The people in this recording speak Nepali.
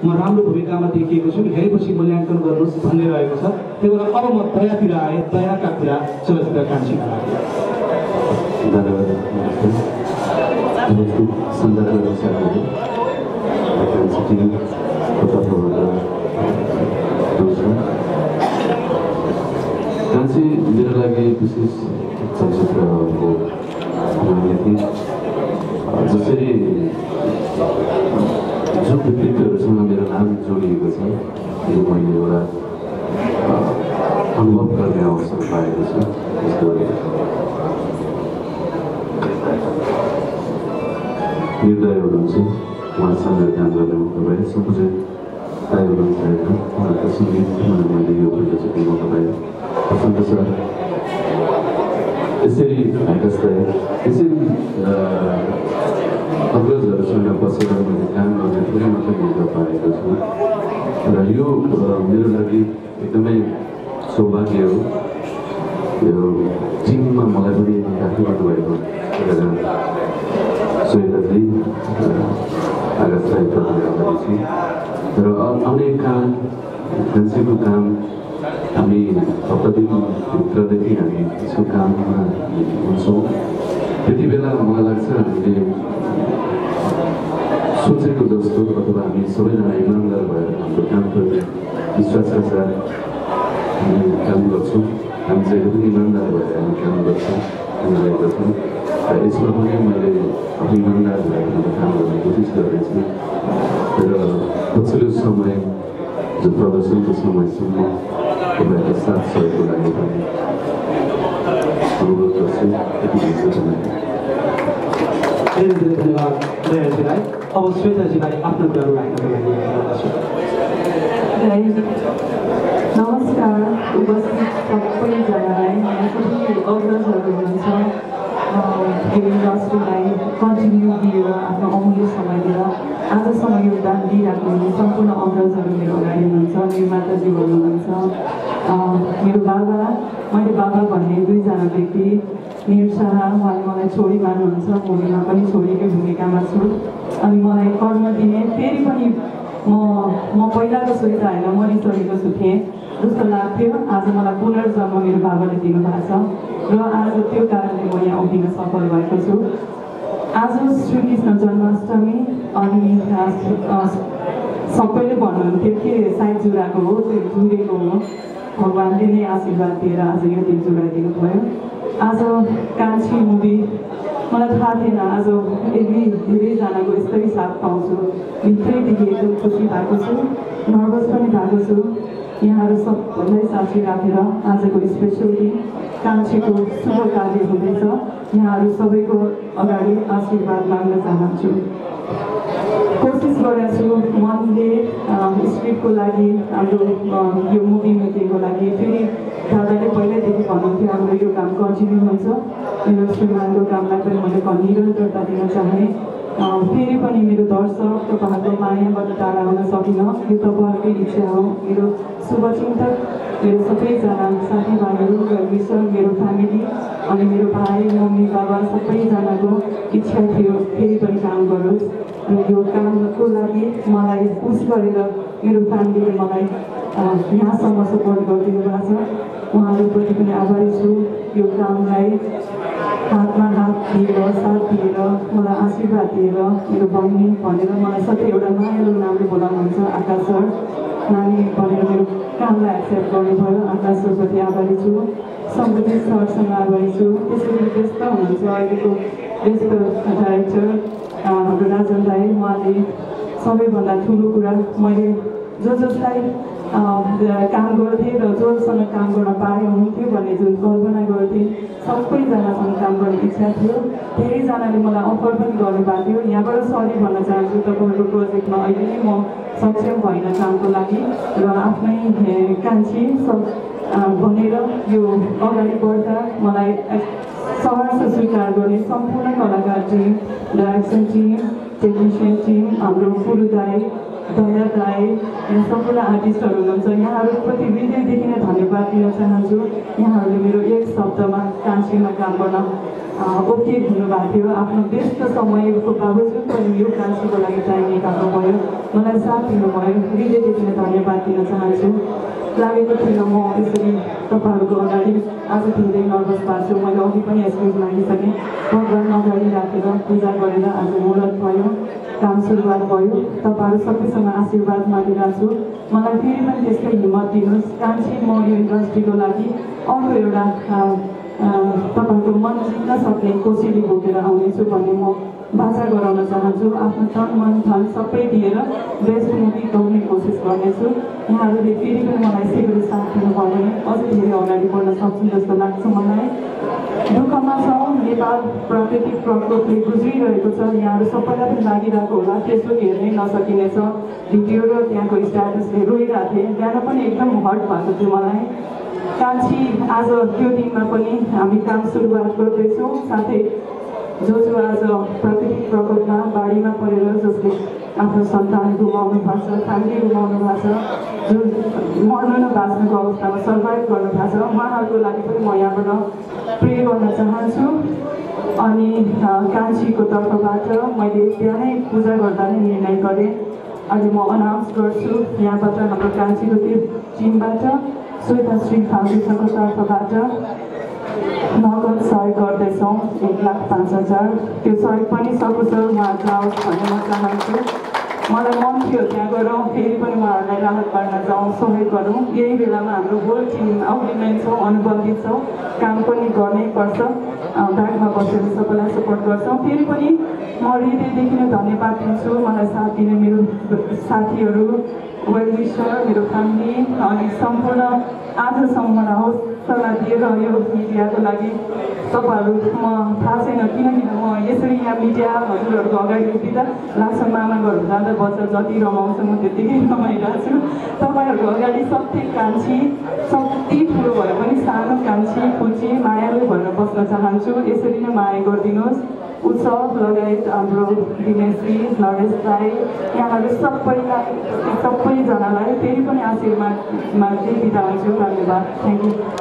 म राम्रो भूमिकामा देखिएको छु हेरेपछि मूल्याङ्कन गर्नुहोस् भन्ने छ। त्यही भएर अब म दयातिर आएँ। दयाका कुरा चलचित्र लागि। कान्छी नमस्कार। कान्छी मेरो लागि विशेष चलचित्र हो मैले थिएँ जसरी जो व्यक्तित्वहरूसँग मेरो नाम जोडिएको छ यो मैले एउटा अनुभव गर्ने अवसर पाएको छु जस्तो निर्दय हुनुहुन्छ उहाँसँग काम गर्ने पाएँ सम्पूर्ण दाई हुनुहुन्छ होइन मैले यो प्रदर्शनको मौका पाएँ प्रसन्न छ यसरी भाइकस दाई यसरी अग्रजहरूसँग बसेर मैले काम गर्ने थोरै मात्रै मौका पाएको छु र यो मेरो लागि एकदमै सौभाग्य हो यो टिममा मलाई पनि राखिरहनु भएको श्वेताजी आकाश राईप्रति आभारी छु र आउने काम मान्छेको काम हामी हप्ता दिनभित्रदेखि हामी यसको काममा हुन्छौँ त्यति बेला मलाई लाग्छ हामीले सोचेको जस्तो अथवा हामी सबैजना इमान्दार भएर हाम्रो कामप्रति विश्वासका साथ हामी काम गर्छौँ। हामी चाहिँ पनि इमान्दार भएर हामी काम गर्छौँ हामी गर्छौँ। र यसमा पनि मैले आफ्नो इमान्दार भएर मैले काम गर्ने कोसिस गर्दैछु। र पछिल्लो समय जो प्रदर्शनको समयसम्म तपाईँहरूको साथ सहयोगको लागि पनि अनुरोध गर्छु। यति भन्छु धन्यवाद। धेरै धेरै धन्यवाद दयाजीलाई अब श्वेताजीलाई आफ्नो कुराहरू राख्नको लागि नमस्कार उपस्थित सबैजनालाई सबै अग्रजहरू हुनुहुन्छ यो इन्डस्ट्रीलाई कन्टिन्यू दिएर आफ्नो अमूल्य समय दिएर आजसम्म योगदान दिइराख्नु हुने सम्पूर्ण अग्रजहरू मेरो अगाडि हुनुहुन्छ निर्माताजीहरू हुनुहुन्छ मेरो बाबा मैले बाबा भन्ने दुईजना व्यक्ति निर्साह उहाँले मलाई छोरी मान्नुहुन्छ भूमिमा पनि छोरीकै भूमिकामा छु अनि मलाई कर्म दिने फेरि पनि म म पहिलाको श्वेता होइन मरिसकेको छु थिएँ जस्तो लाग्थ्यो आज मलाई पुनर्जन्म मेरो बाबाले दिनुभएको छ र आज त्यो कारणले म यहाँ उभिन सफल भएको छु। आज श्रीकृष्ण जन्माष्टमी अनि सबैले भन्नुहुन्थ्यो के साइड जुराको हो त्यो जुरेको हो। भगवान्ले नै आशीर्वाद दिएर आज यो दिन जुराइदिनु भयो। आज कान्छी मुभी मलाई थाहा थिएन आज यदि धेरैजनाको यस्तै साथ पाउँछु। भित्रैदेखि एकदम खुसी भएको छु नर्भस पनि भएको छु। यहाँहरू सबैलाई साथी राखेर आजको स्पेसल दिन कान्छीको शुभ कार्य हुँदैछ। यहाँहरू सबैको अगाडि आशीर्वाद माग्न चाहन्छु। कोसिस गरेको छु मनले स्क्रिप्टको लागि हाम्रो यो मुभी मेकिङको लागि। फेरि दादाले पहिल्यैदेखि भन्नुहुन्थ्यो हाम्रो यो काम कन्टिन्यू हुन्छ। मेरो श्रीमानको कामलाई पनि मैले निरन्तरता दिन चाहेँ फेरि पनि मेरो दर्शक तपाईँहरूको मायाबाट टाढा हुन सकिनँ यो तपाईँहरूकै इच्छा हो मेरो शुभचिन्तक मेरो सबैजना साथीभाइहरू र विशल मेरो फ्यामिली अनि मेरो भाइ मम्मी बाबा सबैजनाको इच्छा थियो फेरि पनि काम गरोस् र यो कामको लागि मलाई पुस गरेर मेरो फ्यामिलीले मलाई यहाँसम्म सपोर्ट गरिदिनु भएको छ। उहाँहरूप्रति पनि आभारी छु। यो कामलाई हातमा हात दिएर साथ दिएर मलाई आशीर्वाद दिएर मेरो बहिनी भनेर मलाई सधैँ एउटा मायालु नामले बोलाउनुहुन्छ आकाश सर नानी भनेर मेरो कामलाई एक्सेप्ट गर्नुभयो। आकाश सरप्रति आभारी छु। समृद्धि सरसँग आभारी छु। त्यसरी व्यस्त हुनुहुन्छ। अहिलेको व्यस्त डाइरेक्टर हाम्रो राजन राई उहाँले सबैभन्दा ठुलो कुरा मैले जो जसलाई काम गर्थेँ र जोसँग काम गर्न पाए हुन्थ्यो भन्ने जुन कल्पना गर्थेँ। सबैजनासँग काम गर्ने इच्छा थियो। धेरैजनाले मलाई अफर पनि गर्नुभएको थियो। यहाँबाट सरी भन्न चाहन्छु तपाईँहरूको प्रोजेक्टमा अहिले नै म सक्षम भइन कामको लागि र आफ्नै कान्छी भनेर यो अगाडि बढ्दा मलाई सहर्ष स्वीकार गर्ने सम्पूर्ण कलाकार team direction team technician team हाम्रो पुरुदाई दया राई यहाँ सम्पूर्ण आर्टिस्टहरू हुनुहुन्छ। यहाँहरूप्रति हृदयदेखि नै धन्यवाद दिन चाहन्छु। यहाँहरूले मेरो एक शब्दमा कान्छीमा काम गर्न ओके हुनुभएको थियो। आफ्नो व्यस्त समयको बावजुद पनि यो कान्छीको लागि टाइम निकाल्नुभयो मलाई साथ दिनुभयो। हृदयदेखि नै धन्यवाद दिन चाहन्छु। लागेको थिएन म यसरी तपाईँहरूको अगाडि। आज धेरै नर्भस भएको छु मैले अघि पनि एक्सपिरियन्स मागिसकेँ भगवान् अगाडि राखेर पूजा गरेर आज मुलत भयो। काम सुरुवात भयो। तपाईँहरू सबैसँग आशीर्वाद मागिरहेको छु। मलाई फेरि पनि त्यस्तै हिम्मत दिनुहोस्। कान्छी म यो इन्डस्ट्रीको लागि अर्को एउटा तपाईँहरूको मन जित्न सक्ने कोसिली बोकेर आउनेछु भन्ने म बाचा गराउन चाहन्छु आफ्नो तन मन धन सबै दिएर बेस्ट मुभी गाउने कोसिस गर्नेछु यहाँहरूले फेरि पनि मलाई यसै गरी साथ दिनुभयो भने अझै धेरै अगाडि बढ्न सक्छु जस्तो लाग्छ मलाई दुःखमा छौँ नेपाल प्राकृतिक प्रकोपले गुज्रिरहेको छ यहाँहरू सबैलाई पनि लागिरहेको होला फेसबुक हेर्नै नसकिनेछ भिडियो र त्यहाँको स्ट्याटसले रोइरहेको थिएँ बिहान पनि एकदम हर्ट भएको थियो मलाई कान्छी आज त्यो दिनमा पनि हामी काम सुरुवात गर्दैछौँ साथै जो जो आज प्राकृतिक प्रकोपमा बाढीमा परेर जसले आफ्नो सन्तान गुमाउनु भएको छ फ्यामिली गुमाउनु भएको छ जुन मर्नु न बाँच्नुको अवस्थामा सर्भाइभ गर्नु भएको छ उहाँहरूको लागि पनि म यहाँबाट प्रे गर्न चाहन्छु अनि कान्छीको तर्फबाट मैले बिहानै पूजा गर्दा नै निर्णय गरेँ अहिले म अनाउन्स गर्छु यहाँबाट हाम्रो कान्छीको त्यो टिमबाट श्वेताश्री फाउन्डेसनको तर्फबाट नगद सहयोग गर्दैछौँ एक लाख पाँच हजार। त्यो सहयोग पनि सकुशल उहाँ जाओस् भन्ने म चाहन्छु। मलाई मन थियो त्यहाँ गएर फेरि पनि उहाँहरूलाई राहत पार्न जाउँ सहयोग गरौँ। यही बेलामा हाम्रो होल टिम आउटलाइन छौँ अनुबन्धित छौँ। काम पनि गर्नै पर्छ। बसेर सबैलाई सपोर्ट गर्छौँ। फेरि पनि म हृदयदेखि नै धन्यवाद दिन्छु। मलाई साथ दिने मेरो साथीहरू वेल विसर मेरो फ्यामिली अनि सम्पूर्ण आजसम्म मलाई हौसला दिएर यो मिडियाको लागि तपाईँहरू म थाहा छैन किनकि म यसरी यहाँ मिडिया हजुरहरूको अगाडि उभिँदा लाग्छ मामा घरहरू जाँदा बच्चा जति रमाउँछ म त्यत्तिकै रमाइरहेको छु तपाईँहरूको अगाडि सबै कान्छी कति ठुलो भए पनि सानो कान्छी पुची मायालु भएर बस्न चाहन्छु यसरी नै माया गरिदिनुहोस् उत्सव लगायत हाम्रो दिनेश्री नरेश राई यहाँहरू सबैलाई सबैजनालाई फेरि पनि आशीर्वाद माग्दै बिदा हुन्छु धन्यवाद थ्याङ्क यू